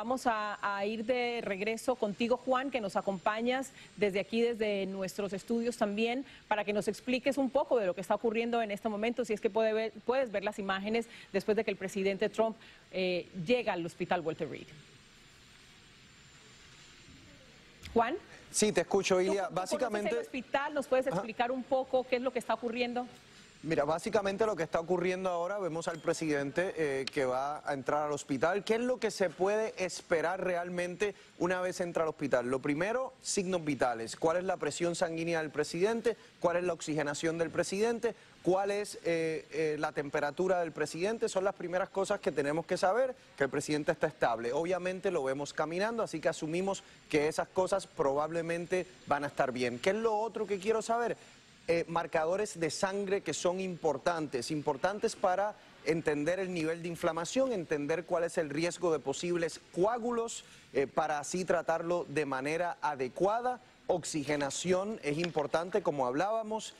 Vamos a, a, ir de regreso contigo, Juan, que nos acompañas desde aquí, desde nuestros estudios también, para que nos expliques un poco de lo que está ocurriendo en este momento, si es que puede ver, puedes ver las imágenes después de que el presidente Trump eh, llega al hospital Walter Reed. Juan. Sí, te escucho, Ilia. ¿Tú, Básicamente. el hospital, ¿nos puedes explicar Ajá. un poco qué es lo que está ocurriendo? Mira, básicamente lo que está ocurriendo ahora, vemos al presidente eh, que va a entrar al hospital. ¿Qué es lo que se puede esperar realmente una vez entra al hospital? Lo primero, signos vitales. ¿Cuál es la presión sanguínea del presidente? ¿Cuál es la oxigenación del presidente? ¿Cuál es eh, eh, la temperatura del presidente? Son las primeras cosas que tenemos que saber, que el presidente está estable. Obviamente lo vemos caminando, así que asumimos que esas cosas probablemente van a estar bien. ¿Qué es lo otro que quiero saber? Eh, marcadores de sangre que son importantes, importantes para entender el nivel de inflamación, entender cuál es el riesgo de posibles coágulos, eh, para así tratarlo de manera adecuada. Oxigenación es importante, como hablábamos.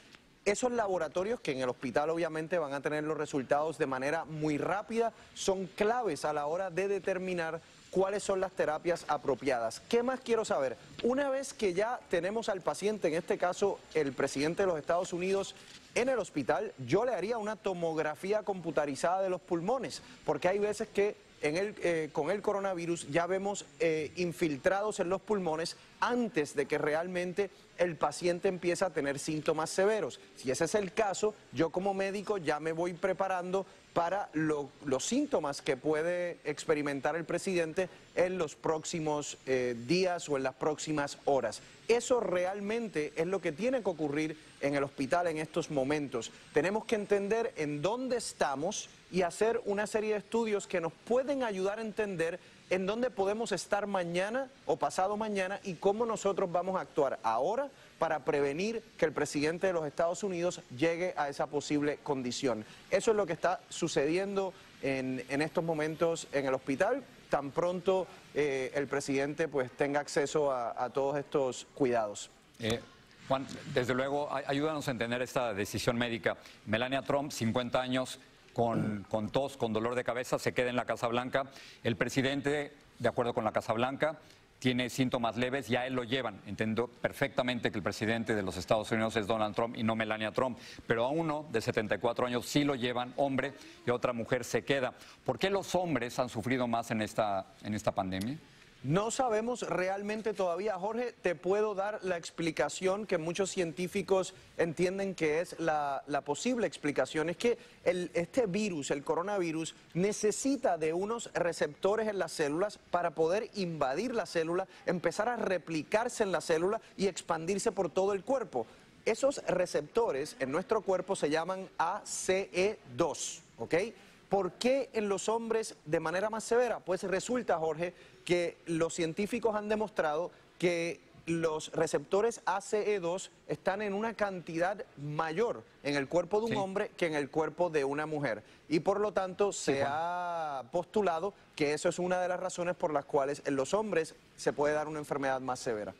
Esos laboratorios que en el hospital obviamente van a tener los resultados de manera muy rápida son claves a la hora de determinar cuáles son las terapias apropiadas. ¿Qué más quiero saber? Una vez que ya tenemos al paciente, en este caso el presidente de los Estados Unidos, en el hospital, yo le haría una tomografía computarizada de los pulmones, porque hay veces que eh, con el coronavirus ya vemos eh, infiltrados en los pulmones antes de que realmente el paciente empiece a tener síntomas severos. Si ese es el caso, yo como médico ya me voy preparando para lo, los síntomas que puede experimentar el presidente en los próximos eh, días o en las próximas horas. Eso realmente es lo que tiene que ocurrir en el hospital en estos momentos. Tenemos que entender en dónde estamos y hacer una serie de estudios que nos pueden ayudar a entender en dónde podemos estar mañana o pasado mañana y cómo nosotros vamos a actuar ahora para prevenir que el presidente de los Estados Unidos llegue a esa posible condición. Eso es lo que está sucediendo en, en estos momentos en el hospital. Tan pronto eh, el presidente pues tenga acceso a, a todos estos cuidados. Eh. Juan, desde luego, ayúdanos a entender esta decisión médica. Melania Trump, 50 años, con, tos, con dolor de cabeza, se queda en la Casa Blanca. El presidente, de acuerdo con la Casa Blanca, tiene síntomas leves y a él lo llevan. Entiendo perfectamente que el presidente de los Estados Unidos es Donald Trump y no Melania Trump, pero a uno de 74 años sí lo llevan hombre y otra mujer se queda. ¿Por qué los hombres han sufrido más en esta, en esta pandemia? No sabemos realmente todavía, Jorge, te puedo dar la explicación que muchos científicos entienden que es la, posible explicación. Es que el, este virus, el coronavirus, necesita de unos receptores en las células para poder invadir la célula, empezar a replicarse en la célula y expandirse por todo el cuerpo. Esos receptores en nuestro cuerpo se llaman ACE2, ¿ok? ¿Por qué en los hombres de manera más severa? Pues resulta, Jorge, que los científicos han demostrado que los receptores ACE2 están en una cantidad mayor en el cuerpo de un sí. hombre que en el cuerpo de una mujer. Y por lo tanto se sí, ha postulado que eso es una de las razones por las cuales en los hombres se puede dar una enfermedad más severa.